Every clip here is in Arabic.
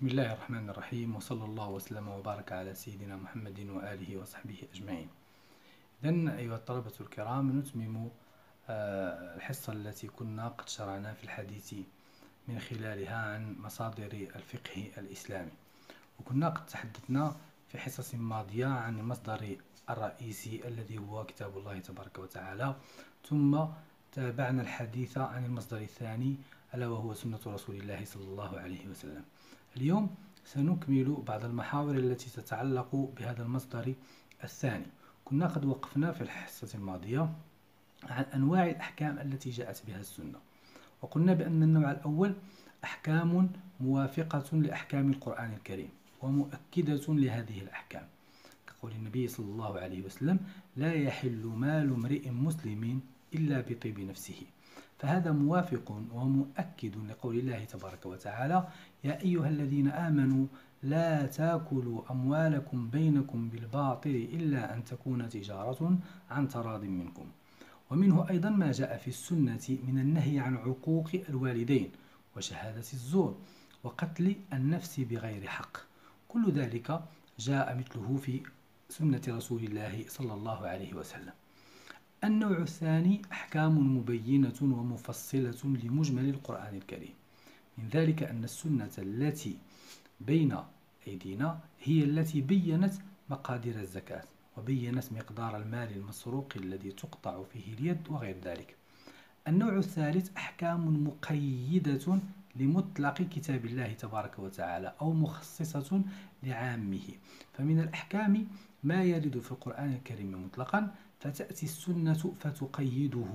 بسم الله الرحمن الرحيم وصلى الله وسلم وبارك على سيدنا محمد وآله وصحبه أجمعين. إذن أيها الطلبة الكرام نتمم آه، الحصة التي كنا قد شرعنا في الحديث من خلالها عن مصادر الفقه الإسلامي. وكنا قد تحدثنا في حصص ماضية عن المصدر الرئيسي الذي هو كتاب الله تبارك وتعالى ثم تابعنا الحديث عن المصدر الثاني ألا وهو سنة رسول الله صلى الله عليه وسلم. اليوم سنكمل بعض المحاور التي تتعلق بهذا المصدر الثاني. كنا قد وقفنا في الحصة الماضية عن أنواع الأحكام التي جاءت بها السنة. وقلنا بأن النوع الأول أحكام موافقة لأحكام القرآن الكريم ومؤكدة لهذه الأحكام. كقول النبي صلى الله عليه وسلم لا يحل مال امرئ مسلم إلا بطيب نفسه. فهذا موافق ومؤكد لقول الله تبارك وتعالى يا أيها الذين آمنوا لا تاكلوا أموالكم بينكم بالباطل إلا أن تكون تجارة عن تراض منكم. ومنه أيضا ما جاء في السنة من النهي عن عقوق الوالدين وشهادة الزور وقتل النفس بغير حق. كل ذلك جاء مثله في سنة رسول الله صلى الله عليه وسلم. النوع الثاني أحكام مبينة ومفصلة لمجمل القرآن الكريم. من ذلك أن السنة التي بين أيدينا هي التي بينت مقادير الزكاة وبينت مقدار المال المسروق الذي تقطع فيه اليد وغير ذلك. النوع الثالث أحكام مقيدة لمطلق كتاب الله تبارك وتعالى أو مخصصة لعامه. فمن الأحكام ما يرد في القرآن الكريم مطلقا فتأتي السنة فتقيده.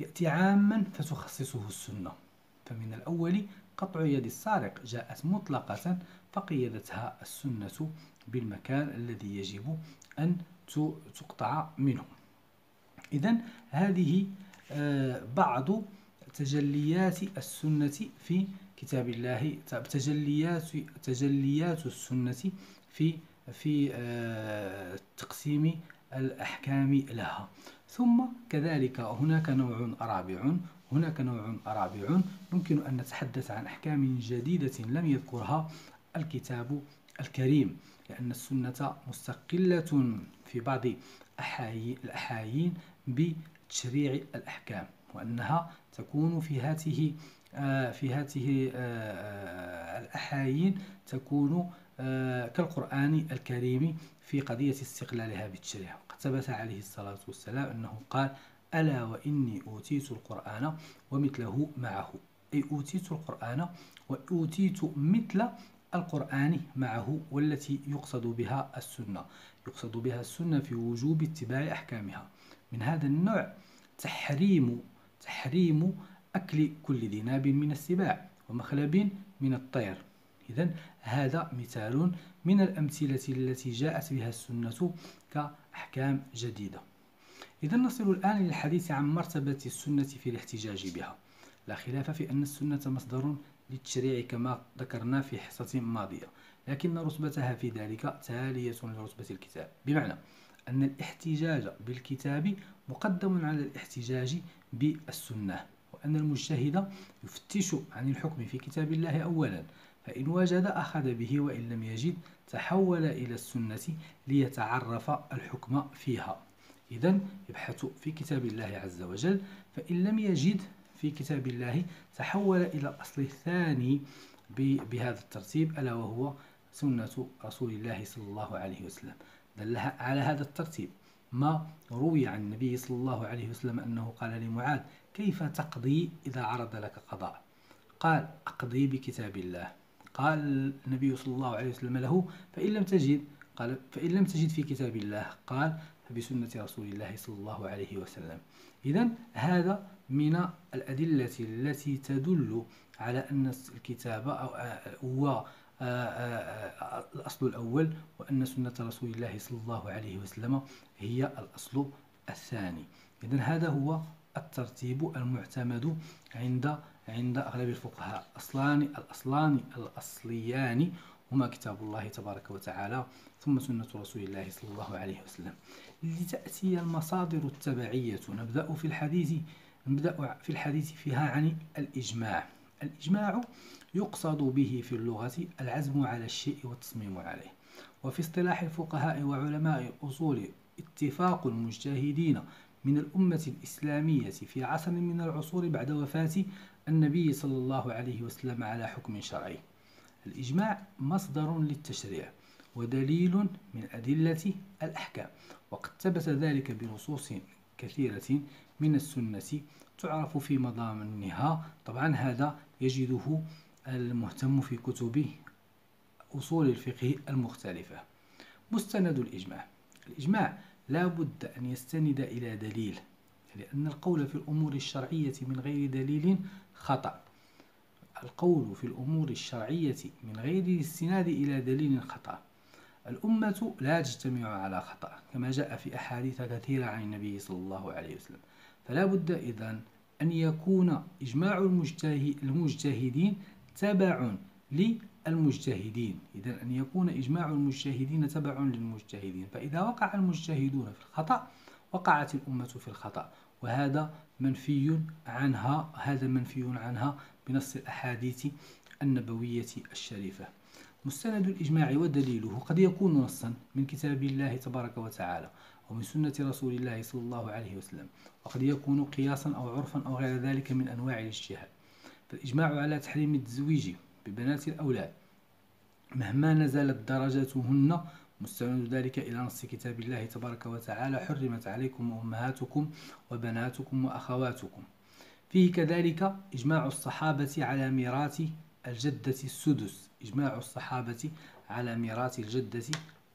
يأتي عاما فتخصصه السنة. فمن الأول قطع يد السارق جاءت مطلقة فقيدتها السنة بالمكان الذي يجب أن تقطع منه. إذا هذه آه، بعض تجليات السنة في كتاب الله تجليات تجليات السنة في في آه، تقسيم الأحكام لها. ثم كذلك هناك نوع رابع هناك نوع رابع. يمكن أن نتحدث عن أحكام جديدة لم يذكرها الكتاب الكريم لأن السنة مستقلة في بعض الأحايين بتشريع الأحكام وأنها تكون في هذه آه، في هذه آه، الأحايين تكون آه، كالقرآن الكريم في قضية استقلالها بالتشريع وقد ثبت عليه الصلاة والسلام أنه قال ألا وإني أوتيت القرآن ومثله معه. أي أوتيت القرآن وأوتيت مثل القرآن معه والتي يقصد بها السنة. يقصد بها السنة في وجوب اتباع أحكامها. من هذا النوع تحريم تحريم أكل كل ذي ناب من السباع ومخلب من الطير. إذا هذا مثال من الأمثلة التي جاءت بها السنة كأحكام جديدة. إذا نصل الآن للحديث عن مرتبة السنة في الاحتجاج بها. لا خلاف في أن السنة مصدر للتشريع كما ذكرنا في حصة ماضية لكن رتبتها في ذلك تالية لرتبة الكتاب. بمعنى أن الاحتجاج بالكتاب مقدم على الاحتجاج بالسنة وأن المجتهد يفتش عن الحكم في كتاب الله أولا. فإن وجد أخذ به وإن لم يجد تحول إلى السنة ليتعرف الحكم فيها. إذا يبحث في كتاب الله عز وجل. فإن لم يجد في كتاب الله تحول إلى الأصل الثاني بهذا الترتيب ألا وهو سنة رسول الله صلى الله عليه وسلم. دل على هذا الترتيب. ما روي عن النبي صلى الله عليه وسلم أنه قال لمعاذ كيف تقضي إذا عرض لك قضاء؟ قال أقضي بكتاب الله. قال النبي صلى الله عليه وسلم له فإن لم تجد قال فإن لم تجد في كتاب الله. قال فبسنة رسول الله صلى الله عليه وسلم. إذا هذا من الأدلة التي تدل على أن الكتاب هو الأصل الأول وأن سنة رسول الله صلى الله عليه وسلم هي الأصل الثاني. إذا هذا هو الترتيب المعتمد عند عند أغلب الفقهاء. أصلان الأصلان الأصليان هما كتاب الله تبارك وتعالى ثم سنة رسول الله صلى الله عليه وسلم. لتأتي المصادر التبعية نبدأ في الحديث نبدأ في الحديث فيها عن الإجماع. الإجماع يقصد به في اللغة العزم على الشيء والتصميم عليه. وفي اصطلاح الفقهاء وعلماء الأصول اتفاق المجتهدين من الأمة الإسلامية في عصر من العصور بعد وفاة النبي صلى الله عليه وسلم على حكم شرعي. الإجماع مصدر للتشريع ودليل من أدلة الأحكام وقد ثبت ذلك بنصوص كثيرة من السنة تعرف في مضامنها طبعا هذا يجده المهتم في كتب أصول الفقه المختلفة. مستند الإجماع. الإجماع لا بد أن يستند إلى دليل لأن القول في الأمور الشرعية من غير دليل خطأ. القول في الأمور الشرعية من غير الاستناد إلى دليل خطأ. الأمة لا تجتمع على خطأ كما جاء في أحاديث كثيرة عن النبي صلى الله عليه وسلم. فلا بد إذن أن يكون إجماع المجتهدين تبع للمجتهدين. إذا أن يكون إجماع المجتهدين تبع للمجتهدين. فإذا وقع المجتهدون في الخطأ وقعت الأمة في الخطأ. وهذا منفي عنها هذا منفي عنها بنص الأحاديث النبوية الشريفة. مستند الإجماع ودليله قد يكون نصا من كتاب الله تبارك وتعالى ومن سنة رسول الله صلى الله عليه وسلم وقد يكون قياسا أو عرفا أو غير ذلك من أنواع الاجتهاد. فالإجماع على تحريم التزويج ببنات الأولاد مهما نزلت درجتهن مستند ذلك إلى نص كتاب الله تبارك وتعالى. حرمت عليكم أمهاتكم وبناتكم وأخواتكم. فيه كذلك إجماع الصحابة على ميراث الجدة السدس. إجماع الصحابة على ميراث الجدة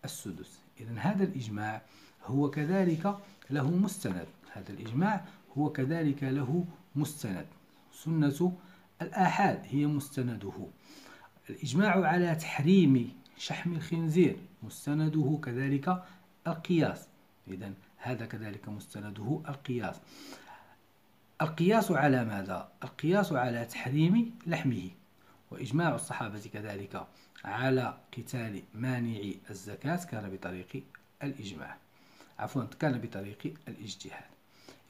السدس. إذا هذا الإجماع هو كذلك له مستند. هذا الإجماع هو كذلك له مستند. سنة الآحاد هي مستنده. الإجماع على تحريم شحم الخنزير مستنده كذلك القياس. إذا هذا كذلك مستنده القياس. القياس على ماذا؟ القياس على تحريم لحمه. وإجماع الصحابة كذلك على قتال مانعي الزكاة كان بطريق الإجماع. عفوا كان بطريق الاجتهاد.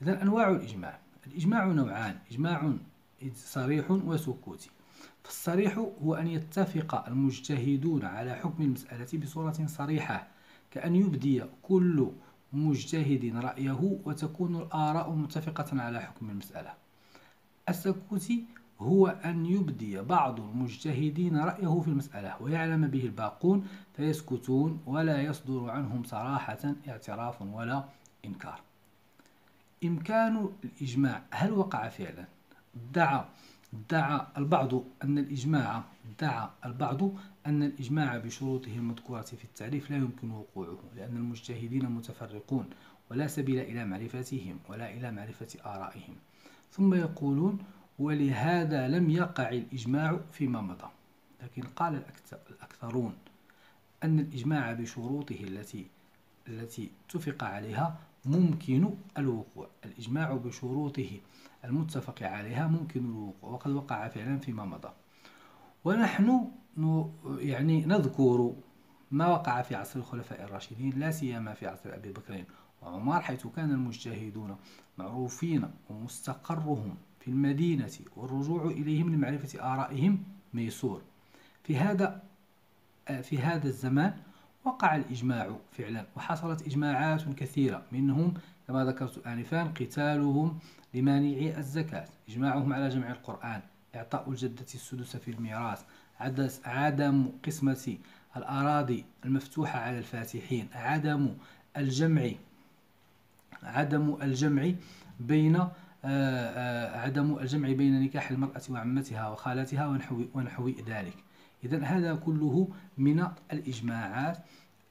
إذا أنواع الإجماع. الإجماع نوعان. إجماع صريح وسكوتي فالصريح هو أن يتفق المجتهدون على حكم المسألة بصورة صريحة كأن يبدي كل مجتهد رأيه وتكون الآراء متفقة على حكم المسألة السكوتي هو أن يبدي بعض المجتهدين رأيه في المسألة ويعلم به الباقون فيسكتون ولا يصدر عنهم صراحة اعتراف ولا إنكار إمكان الإجماع هل وقع فعلا؟ ادعى ادعى البعض أن الإجماع ادعى البعض أن الإجماع بشروطه المذكورة في التعريف لا يمكن وقوعه لأن المجتهدين متفرقون ولا سبيل إلى معرفتهم ولا إلى معرفة آرائهم. ثم يقولون ولهذا لم يقع الإجماع فيما مضى لكن قال الأكثرون أن الإجماع بشروطه التي التي اتفق عليها ممكن الوقوع. الإجماع بشروطه المتفق عليها ممكن الوقوع وقد وقع فعلا فيما مضى. ونحن يعني نذكر ما وقع في عصر الخلفاء الراشدين لا سيما في عصر أبي بكر وعمر حيث كان المجتهدون معروفين ومستقرهم في المدينة والرجوع إليهم لمعرفة آرائهم ميسور. في هذا في هذا الزمان وقع الإجماع فعلا وحصلت إجماعات كثيرة منهم كما ذكرت آنفا قتالهم لمانعي الزكاة. إجماعهم على جمع القرآن إعطاء الجدة السدس في الميراث عدم قسمة الأراضي المفتوحة على الفاتحين عدم الجمع عدم الجمع بين آه، آه، عدم الجمع بين نكاح المرأة وعمتها وخالتها ونحو, ونحو ذلك. إذا هذا كله من الإجماعات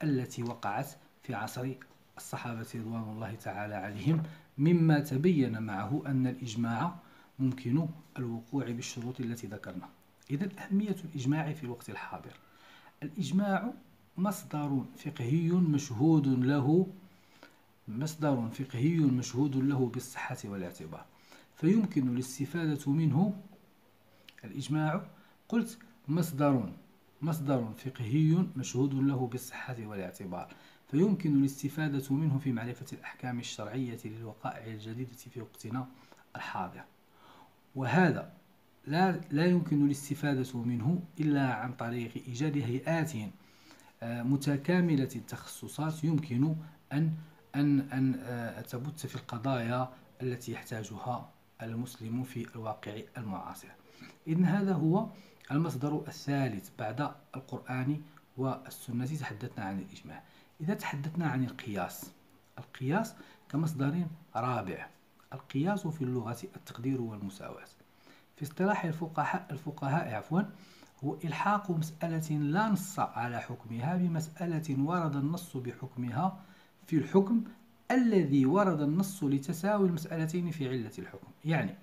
التي وقعت في عصر الصحابة رضوان الله تعالى عليهم مما تبين معه أن الإجماع ممكن الوقوع بالشروط التي ذكرنا. إذا أهمية الإجماع في الوقت الحاضر. الإجماع مصدر فقهي مشهود له مصدر فقهي مشهود له بالصحة والاعتبار. فيمكن الاستفادة منه الإجماع. قلت مصدر مصدر فقهي مشهود له بالصحة والاعتبار. فيمكن الاستفادة منه في معرفة الأحكام الشرعية للوقائع الجديدة في وقتنا الحاضر. وهذا لا, لا يمكن الاستفادة منه إلا عن طريق إيجاد هيئات آه، متكاملة التخصصات. يمكن أن أن أن آه، تبث في القضايا التي يحتاجها المسلم في الواقع المعاصر. إذن هذا هو المصدر الثالث بعد القرآن والسنة. تحدثنا عن الإجماع. إذا تحدثنا عن القياس القياس كمصدر رابع. القياس في اللغة التقدير والمساواة. في اصطلاح الفقهاء الفقهاء عفوا هو إلحاق مسألة لا نص على حكمها بمسألة ورد النص بحكمها في الحكم الذي ورد النص لتساوي المسألتين في علة الحكم. يعني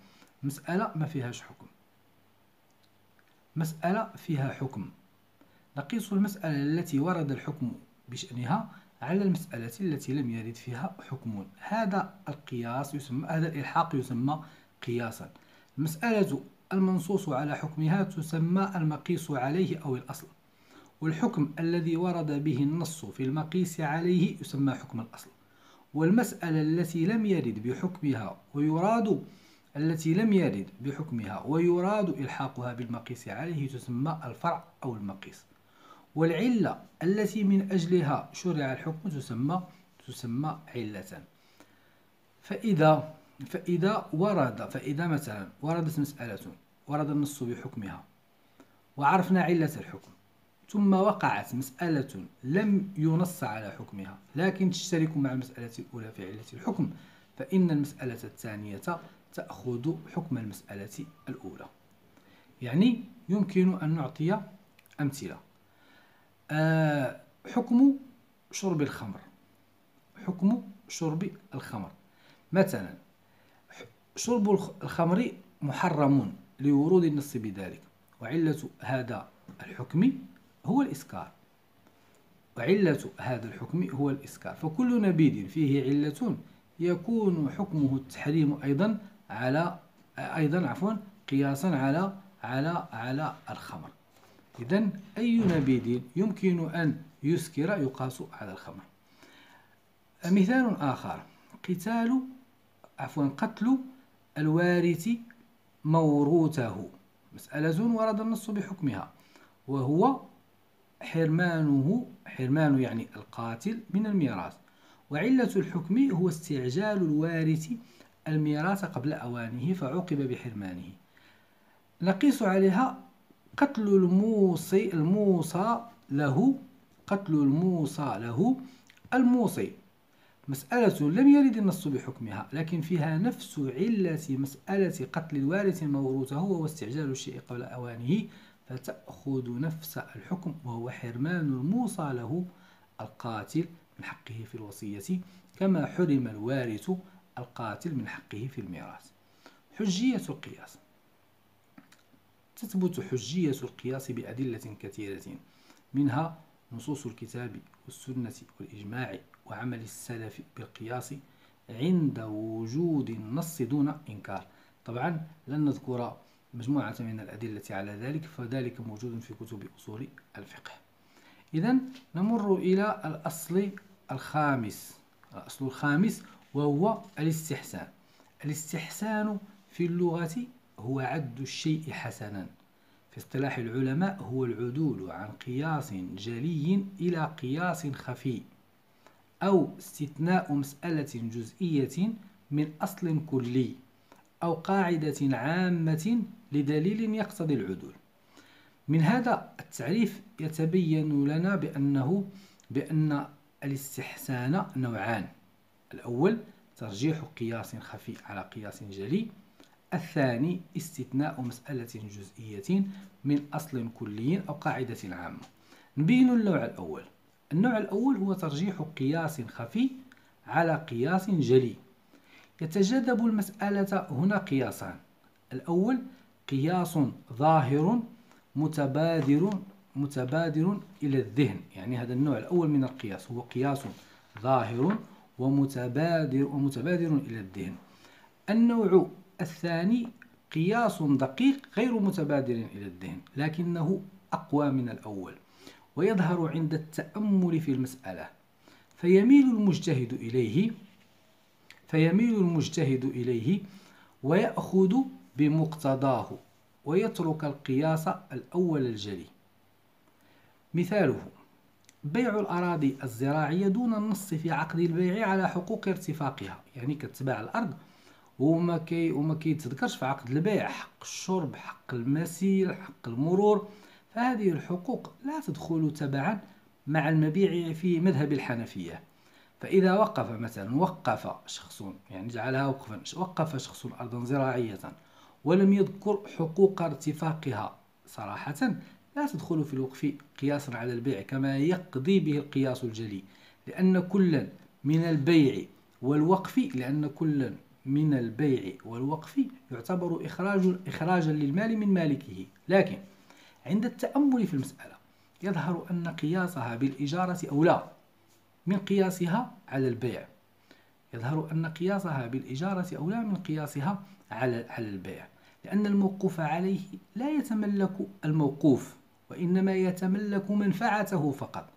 مسألة ما فيهاش حكم. مسألة فيها حكم. نقيس المسألة التي ورد الحكم بشأنها على المسألة التي لم يرد فيها حكم. هذا القياس يسمى هذا الإلحاق يسمى قياسا. المسألة المنصوص على حكمها تسمى المقيس عليه أو الأصل. والحكم الذي ورد به النص في المقيس عليه يسمى حكم الأصل. والمسألة التي لم يرد بحكمها ويراد التي لم يرد بحكمها ويراد إلحاقها بالمقيس عليه تسمى الفرع أو المقيس. والعلة التي من أجلها شرع الحكم تسمى تسمى علة. فإذا فإذا ورد فإذا مثلا وردت مسألة ورد النص بحكمها وعرفنا علة الحكم ثم وقعت مسألة لم ينص على حكمها لكن تشترك مع المسألة الأولى في علة الحكم فإن المسألة الثانية تأخذ حكم المسألة الأولى. يعني يمكن أن نعطي أمثلة. آه حكم شرب الخمر. حكم شرب الخمر. مثلا شرب الخمر محرم لورود النص بذلك. وعلة هذا الحكم هو الإسكار. وعلة هذا الحكم هو الإسكار. فكل نبيذ فيه علة يكون حكمه التحريم أيضا على أيضا عفوا قياسا على على على الخمر. إذا أي نبيذ يمكن أن يسكر يقاس على الخمر. مثال آخر قتال عفوا قتل الوارث موروثه. مسألة ورد النص بحكمها وهو حرمانه حرمان يعني القاتل من الميراث. وعلة الحكم هو استعجال الوارث الميراث قبل أوانه فعوقب بحرمانه. نقيس عليها قتل الموصي الموصى له قتل الموصى له الموصي. مسألة لم يرد النص بحكمها لكن فيها نفس علة مسألة قتل الوارث موروثه وهو استعجال الشيء قبل أوانه فتأخذ نفس الحكم وهو حرمان الموصى له القاتل من حقه في الوصية كما حرم الوارث القاتل من حقه في الميراث. حجية القياس. تثبت حجية القياس بأدلة كثيرة منها نصوص الكتاب والسنة والإجماع وعمل السلف بالقياس عند وجود النص دون إنكار. طبعا لن نذكر مجموعة من الأدلة على ذلك فذلك موجود في كتب أصول الفقه. إذا نمر إلى الأصل الخامس الأصل الخامس وهو الاستحسان. الاستحسان في اللغة هو عد الشيء حسنا. في اصطلاح العلماء هو العدول عن قياس جلي إلى قياس خفي أو استثناء مسألة جزئية من أصل كلي أو قاعدة عامة لدليل يقتضي العدول. من هذا التعريف يتبين لنا بأنه بأن الاستحسان نوعان. الأول ترجيح قياس خفي على قياس جلي الثاني استثناء مسألة جزئية من أصل كلي أو قاعدة عامة. نبين النوع الأول. النوع الأول هو ترجيح قياس خفي على قياس جلي. يتجذب المسألة هنا قياسان. الأول قياس ظاهر متبادر متبادر إلى الذهن. يعني هذا النوع الأول من القياس. هو قياس ظاهر ومتبادر ومتبادر إلى الذهن. النوع الثاني قياس دقيق غير متبادر إلى الذهن لكنه أقوى من الأول ويظهر عند التأمل في المسألة. فيميل المجتهد إليه فيميل المجتهد إليه ويأخذ بمقتضاه ويترك القياس الأول الجلي. مثاله بيع الأراضي الزراعية دون النص في عقد البيع على حقوق ارتفاقها يعني كتباع الأرض وما كي وما كيتذكرش في عقد البيع حق الشرب حق المسير حق المرور. فهذه الحقوق لا تدخل تبعا مع المبيع في مذهب الحنفية. فإذا وقف مثلا وقف شخص يعني جعلها وقفا وقف شخص أرضا زراعية ولم يذكر حقوق ارتفاقها صراحة لا تدخل في الوقف قياسا على البيع كما يقضي به القياس الجلي. لأن كلا من البيع والوقف لأن كلا من البيع والوقف يعتبر إخراج إخراجا للمال من مالكه. لكن عند التأمل في المسألة يظهر أن قياسها بالإجارة أولى من قياسها على البيع. يظهر أن قياسها بالإجارة أولى من قياسها على على البيع لأن الموقوف عليه لا يتملك الموقوف وإنما يتملك منفعته فقط.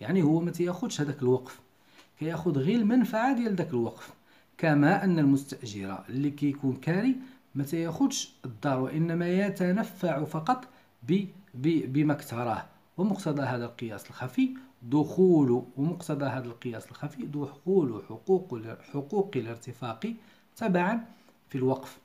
يعني هو ما تياخدش هذاك الوقف؟ كياخد غير المنفعة ديال داك الوقف. كما أن المستأجر اللي كيكون كاري ما تياخدش الدار وإنما يتنفع فقط بما اكتراه. ومقتضى هذا القياس الخفي دخول ومقتضى هذا القياس الخفي دخول حقوق حقوق الارتفاق تبعا في الوقف.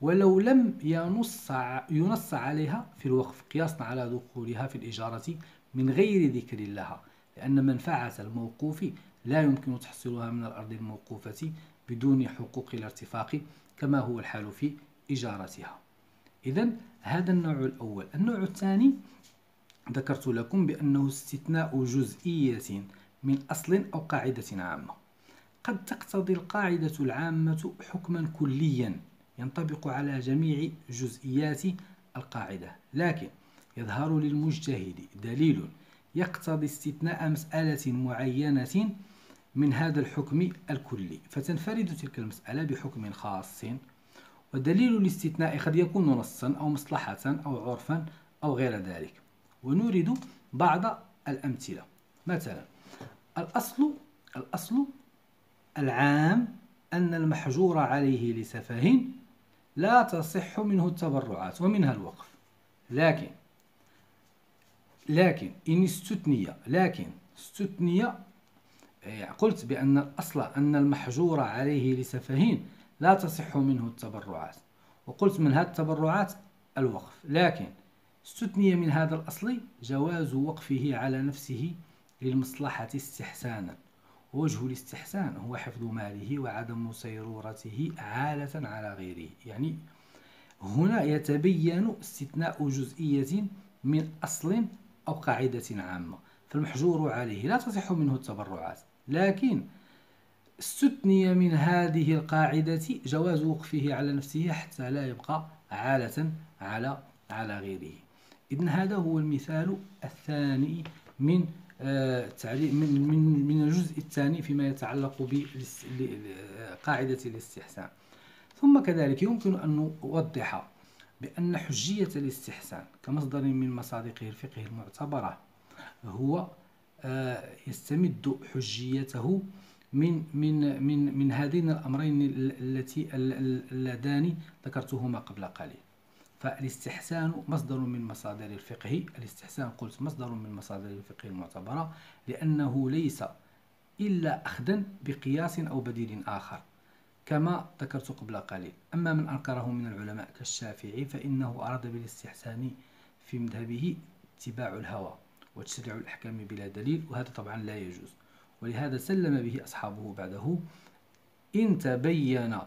ولو لم ينص ينص عليها في الوقف قياسا على دخولها في الإجارة من غير ذكر لها لأن منفعة الموقوف لا يمكن تحصيلها من الأرض الموقوفة بدون حقوق الارتفاق كما هو الحال في إجارتها. إذا هذا النوع الأول. النوع الثاني ذكرت لكم بأنه استثناء جزئية من أصل أو قاعدة عامة. قد تقتضي القاعدة العامة حكما كليا ينطبق على جميع جزئيات القاعدة. لكن يظهر للمجتهد دليل يقتضي استثناء مسألة معينة من هذا الحكم الكلي. فتنفرد تلك المسألة بحكم خاص ودليل الاستثناء قد يكون نصا أو مصلحة أو عرفا أو غير ذلك. ونورد بعض الأمثلة. مثلا الأصل الأصل العام أن المحجور عليه لسفه لا تصح منه التبرعات ومنها الوقف. لكن لكن إن استثني لكن استثني قلت بأن الأصل أن المحجور عليه لسفه لا تصح منه التبرعات. وقلت من هذه التبرعات الوقف. لكن استثني من هذا الأصل جواز وقفه على نفسه للمصلحة استحسانا. ووجه الاستحسان هو حفظ ماله وعدم سيرورته عالة على غيره. يعني هنا يتبين استثناء جزئية من أصل أو قاعدة عامة. فالمحجور عليه لا تصح منه التبرعات. لكن استثني من هذه القاعدة جواز وقفه على نفسه حتى لا يبقى عالة على على غيره. إذن هذا هو المثال الثاني من آه، من من من الجزء الثاني فيما يتعلق بقاعدة الاستحسان. ثم كذلك يمكن أن نوضح بأن حجية الاستحسان كمصدر من مصادقه الفقه المعتبرة هو يستمد حجيته من من من من هذين الأمرين التي اللذان ذكرتهما قبل قليل. فالاستحسان مصدر من مصادر الفقه. الاستحسان قلت مصدر من مصادر الفقه المعتبرة لأنه ليس إلا أخذا بقياس أو بديل آخر كما ذكرت قبل قليل. أما من أنكره من العلماء كالشافعي فإنه أراد بالاستحسان في مذهبه اتباع الهوى. وتشريع الأحكام بلا دليل وهذا طبعا لا يجوز. ولهذا سلم به أصحابه بعده إن تبين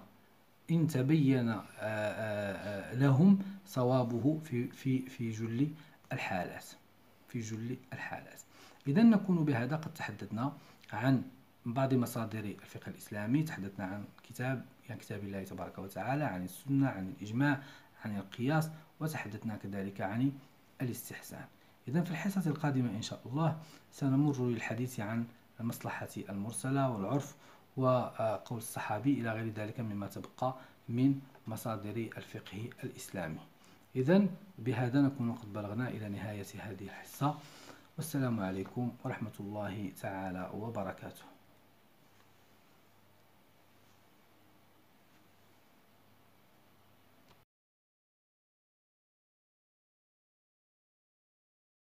إن تبين آه، آه، آه، لهم صوابه في في في جل الحالات. في جل الحالات. إذا نكون بهذا قد تحدثنا عن بعض مصادر الفقه الإسلامي تحدثنا عن كتاب يعني كتاب الله تبارك وتعالى عن السنة عن الإجماع عن القياس وتحدثنا كذلك عن الاستحسان. إذا في الحصة القادمة إن شاء الله سنمر للحديث عن المصلحة المرسلة والعرف وقول الصحابي إلى غير ذلك مما تبقى من مصادر الفقه الإسلامي. إذا بهذا نكون قد بلغنا إلى نهاية هذه الحصة. والسلام عليكم ورحمة الله تعالى وبركاته.